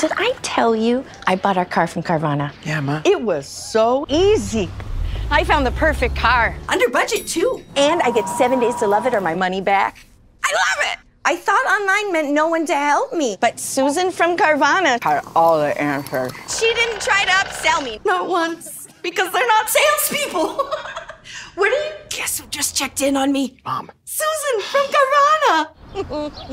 Did I tell you I bought our car from Carvana? Yeah, Ma. It was so easy. I found the perfect car. Under budget, too. And I get seven days to love it or my money back. I love it. I thought online meant no one to help me. But Susan from Carvana had all the answers. She didn't try to upsell me. Not once. Because they're not salespeople. what do you guess who just checked in on me? Mom. Susan from Carvana.